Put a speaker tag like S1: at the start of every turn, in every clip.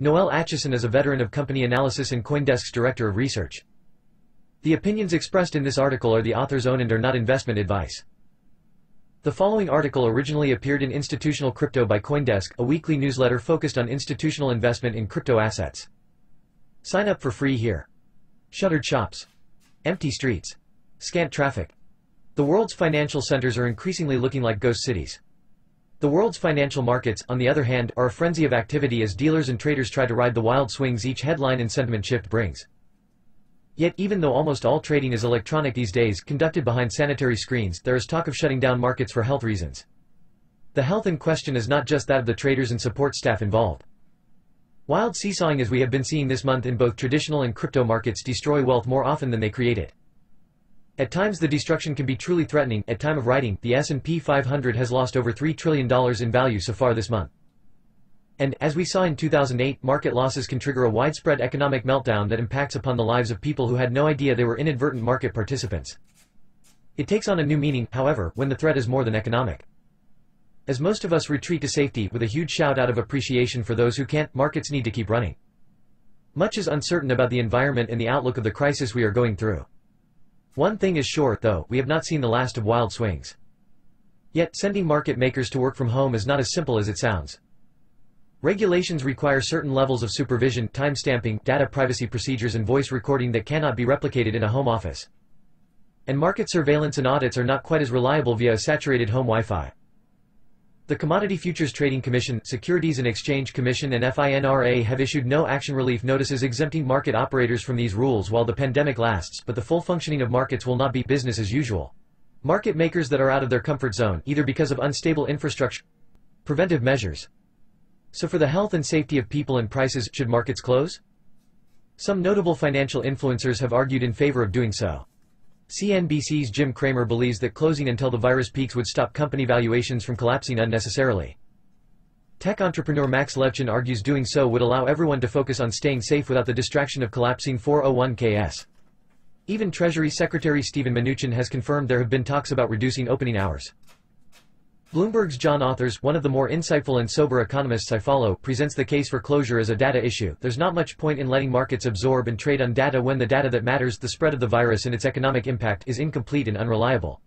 S1: Noelle Acheson is a veteran of company analysis and Coindesk's director of research. The opinions expressed in this article are the author's own and are not investment advice. The following article originally appeared in Institutional Crypto by Coindesk, a weekly newsletter focused on institutional investment in crypto assets. Sign up for free here. Shuttered shops. Empty streets. Scant traffic. The world's financial centers are increasingly looking like ghost cities. The world's financial markets, on the other hand, are a frenzy of activity as dealers and traders try to ride the wild swings each headline and sentiment shift brings. Yet even though almost all trading is electronic these days, conducted behind sanitary screens, there is talk of shutting down markets for health reasons. The health in question is not just that of the traders and support staff involved. Wild seesawing as we have been seeing this month in both traditional and crypto markets destroy wealth more often than they create it. At times the destruction can be truly threatening. At time of writing, the S&P 500 has lost over $3 trillion in value so far this month. And, as we saw in 2008, market losses can trigger a widespread economic meltdown that impacts upon the lives of people who had no idea they were inadvertent market participants. It takes on a new meaning, however, when the threat is more than economic. As most of us retreat to safety with a huge shout out of appreciation for those who can't, markets need to keep running. Much is uncertain about the environment and the outlook of the crisis we are going through. One thing is sure, though, we have not seen the last of wild swings. Yet, sending market makers to work from home is not as simple as it sounds. Regulations require certain levels of supervision, timestamping, data privacy procedures and voice recording that cannot be replicated in a home office. And market surveillance and audits are not quite as reliable via a saturated home Wi-Fi. The Commodity Futures Trading Commission, Securities and Exchange Commission and FINRA have issued no action relief notices exempting market operators from these rules while the pandemic lasts but the full functioning of markets will not be business as usual. Market makers that are out of their comfort zone, either because of unstable infrastructure, preventive measures, so for the health and safety of people and prices, should markets close? Some notable financial influencers have argued in favor of doing so. CNBC's Jim Cramer believes that closing until the virus peaks would stop company valuations from collapsing unnecessarily. Tech entrepreneur Max Levchin argues doing so would allow everyone to focus on staying safe without the distraction of collapsing 401ks. Even Treasury Secretary Steven Mnuchin has confirmed there have been talks about reducing opening hours. Bloomberg's John Authers, one of the more insightful and sober economists I follow, presents the case for closure as a data issue. There's not much point in letting markets absorb and trade on data when the data that matters, the spread of the virus and its economic impact, is incomplete and unreliable.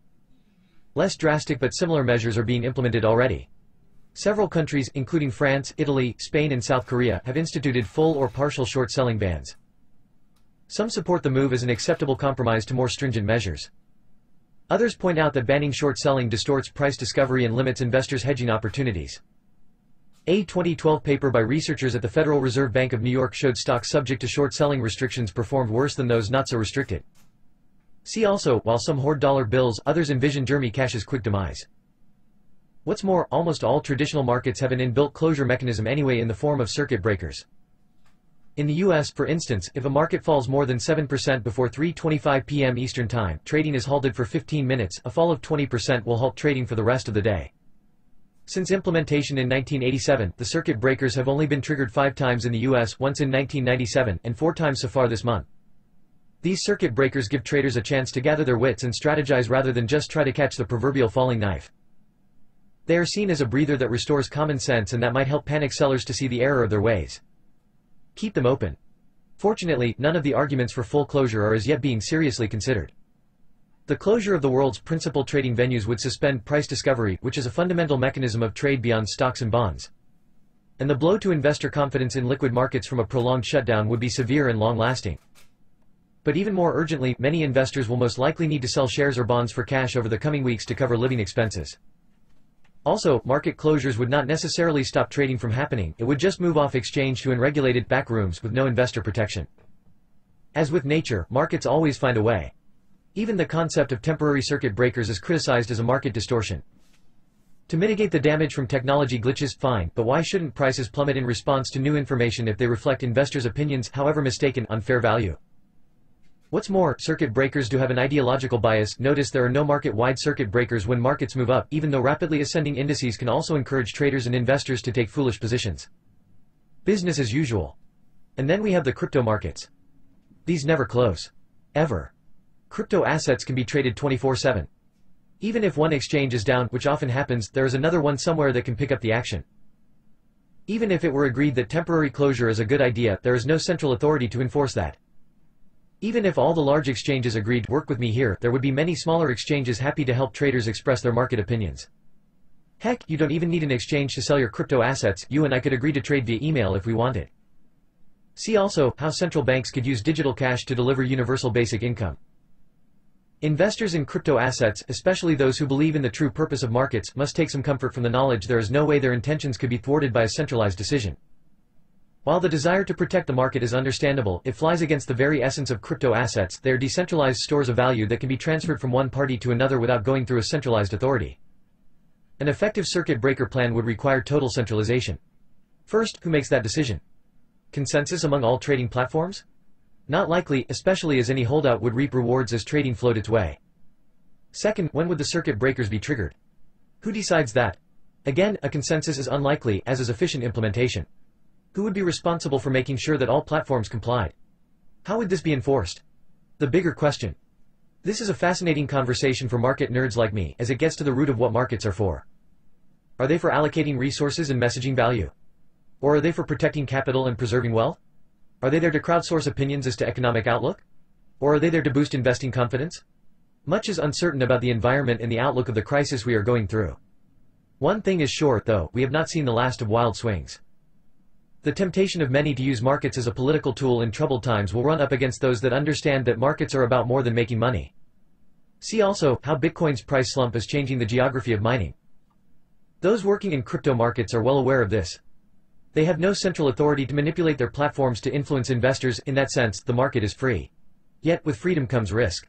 S1: Less drastic but similar measures are being implemented already. Several countries, including France, Italy, Spain and South Korea, have instituted full or partial short-selling bans. Some support the move as an acceptable compromise to more stringent measures. Others point out that banning short selling distorts price discovery and limits investors' hedging opportunities. A 2012 paper by researchers at the Federal Reserve Bank of New York showed stocks subject to short selling restrictions performed worse than those not so restricted. See also, while some hoard dollar bills, others envision Jeremy Cash's quick demise. What's more, almost all traditional markets have an inbuilt closure mechanism anyway in the form of circuit breakers. In the U.S., for instance, if a market falls more than 7% before 3.25 p.m. Eastern Time, trading is halted for 15 minutes, a fall of 20% will halt trading for the rest of the day. Since implementation in 1987, the circuit breakers have only been triggered five times in the U.S., once in 1997, and four times so far this month. These circuit breakers give traders a chance to gather their wits and strategize rather than just try to catch the proverbial falling knife. They are seen as a breather that restores common sense and that might help panic sellers to see the error of their ways. Keep them open. Fortunately, none of the arguments for full closure are as yet being seriously considered. The closure of the world's principal trading venues would suspend price discovery, which is a fundamental mechanism of trade beyond stocks and bonds. And the blow to investor confidence in liquid markets from a prolonged shutdown would be severe and long-lasting. But even more urgently, many investors will most likely need to sell shares or bonds for cash over the coming weeks to cover living expenses. Also, market closures would not necessarily stop trading from happening, it would just move off exchange to unregulated back rooms with no investor protection. As with nature, markets always find a way. Even the concept of temporary circuit breakers is criticized as a market distortion. To mitigate the damage from technology glitches, fine, but why shouldn't prices plummet in response to new information if they reflect investors' opinions, however mistaken, on fair value? What's more, circuit breakers do have an ideological bias. Notice there are no market-wide circuit breakers when markets move up, even though rapidly ascending indices can also encourage traders and investors to take foolish positions. Business as usual. And then we have the crypto markets. These never close. Ever. Crypto assets can be traded 24-7. Even if one exchange is down, which often happens, there is another one somewhere that can pick up the action. Even if it were agreed that temporary closure is a good idea, there is no central authority to enforce that. Even if all the large exchanges agreed work with me here, there would be many smaller exchanges happy to help traders express their market opinions. Heck, you don't even need an exchange to sell your crypto assets, you and I could agree to trade via email if we wanted. See also, how central banks could use digital cash to deliver universal basic income. Investors in crypto assets, especially those who believe in the true purpose of markets, must take some comfort from the knowledge there is no way their intentions could be thwarted by a centralized decision. While the desire to protect the market is understandable, it flies against the very essence of crypto assets, they are decentralized stores of value that can be transferred from one party to another without going through a centralized authority. An effective circuit breaker plan would require total centralization. First, who makes that decision? Consensus among all trading platforms? Not likely, especially as any holdout would reap rewards as trading flowed its way. Second, when would the circuit breakers be triggered? Who decides that? Again, a consensus is unlikely, as is efficient implementation. Who would be responsible for making sure that all platforms complied? How would this be enforced? The bigger question. This is a fascinating conversation for market nerds like me, as it gets to the root of what markets are for. Are they for allocating resources and messaging value? Or are they for protecting capital and preserving wealth? Are they there to crowdsource opinions as to economic outlook? Or are they there to boost investing confidence? Much is uncertain about the environment and the outlook of the crisis we are going through. One thing is sure, though, we have not seen the last of wild swings. The temptation of many to use markets as a political tool in troubled times will run up against those that understand that markets are about more than making money. See also, how Bitcoin's price slump is changing the geography of mining. Those working in crypto markets are well aware of this, they have no central authority to manipulate their platforms to influence investors, in that sense, the market is free. Yet, with freedom comes risk.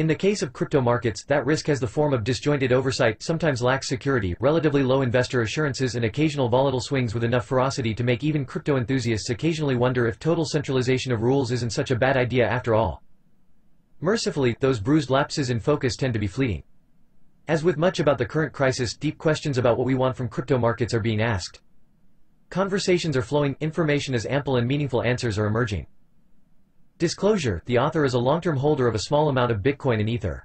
S1: In the case of crypto markets, that risk has the form of disjointed oversight, sometimes lax security, relatively low investor assurances and occasional volatile swings with enough ferocity to make even crypto enthusiasts occasionally wonder if total centralization of rules isn't such a bad idea after all. Mercifully, those bruised lapses in focus tend to be fleeting. As with much about the current crisis, deep questions about what we want from crypto markets are being asked. Conversations are flowing, information is ample and meaningful answers are emerging. Disclosure, the author is a long-term holder of a small amount of Bitcoin and Ether.